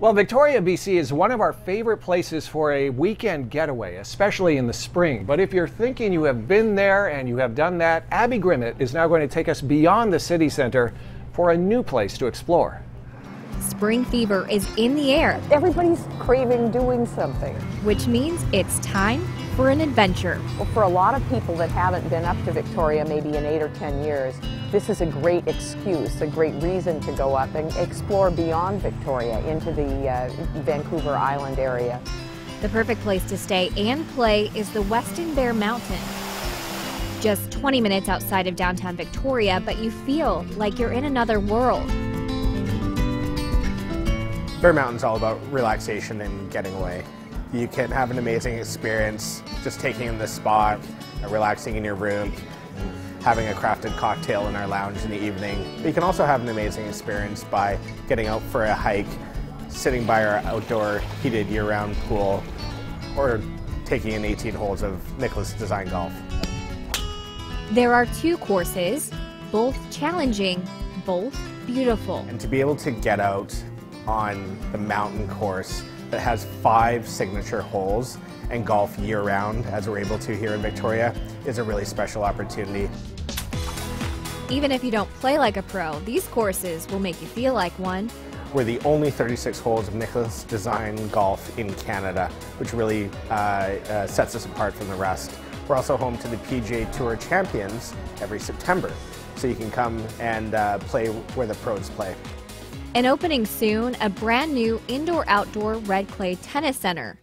Well, Victoria, BC is one of our favorite places for a weekend getaway, especially in the spring. But if you're thinking you have been there and you have done that, Abby Grimmett is now going to take us beyond the city center for a new place to explore. Spring fever is in the air, Everybody's craving doing something. which means it's time for an adventure. Well, for a lot of people that haven't been up to Victoria maybe in eight or 10 years, this is a great excuse, a great reason to go up and explore beyond Victoria into the uh, Vancouver Island area. The perfect place to stay and play is the Westin Bear Mountain. Just 20 minutes outside of downtown Victoria, but you feel like you're in another world. Bear Mountain's all about relaxation and getting away. You can have an amazing experience just taking in the spot, relaxing in your room, having a crafted cocktail in our lounge in the evening. But you can also have an amazing experience by getting out for a hike, sitting by our outdoor heated year-round pool, or taking in 18 holes of Nicklaus Design Golf. There are two courses, both challenging, both beautiful. And to be able to get out on the mountain course that has five signature holes and golf year round, as we're able to here in Victoria, is a really special opportunity. Even if you don't play like a pro, these courses will make you feel like one. We're the only 36 holes of Nicklaus Design Golf in Canada, which really uh, uh, sets us apart from the rest. We're also home to the PGA Tour Champions every September, so you can come and uh, play where the pros play. And opening soon, a brand new indoor outdoor red clay tennis center.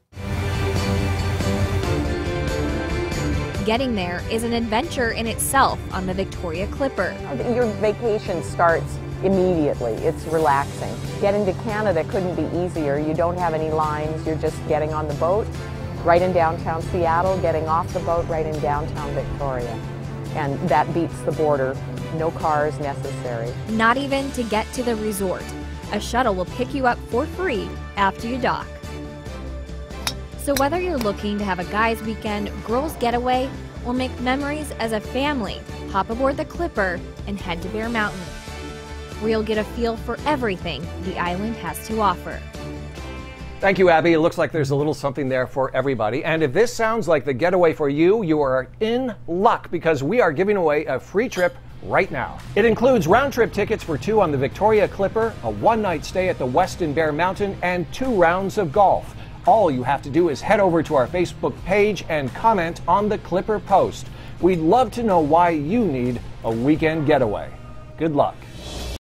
Getting there is an adventure in itself on the Victoria Clipper. Your vacation starts immediately. It's relaxing. Getting to Canada couldn't be easier. You don't have any lines. You're just getting on the boat right in downtown Seattle, getting off the boat right in downtown Victoria. And that beats the border. No cars necessary. Not even to get to the resort. A shuttle will pick you up for free after you dock. So, whether you're looking to have a guy's weekend, girls' getaway, or make memories as a family, hop aboard the Clipper and head to Bear Mountain, where you'll get a feel for everything the island has to offer. Thank you, Abby. It looks like there's a little something there for everybody. And if this sounds like the getaway for you, you are in luck because we are giving away a free trip right now. It includes round trip tickets for two on the Victoria Clipper, a one night stay at the Westin Bear Mountain, and two rounds of golf. All you have to do is head over to our Facebook page and comment on the Clipper post. We'd love to know why you need a weekend getaway. Good luck.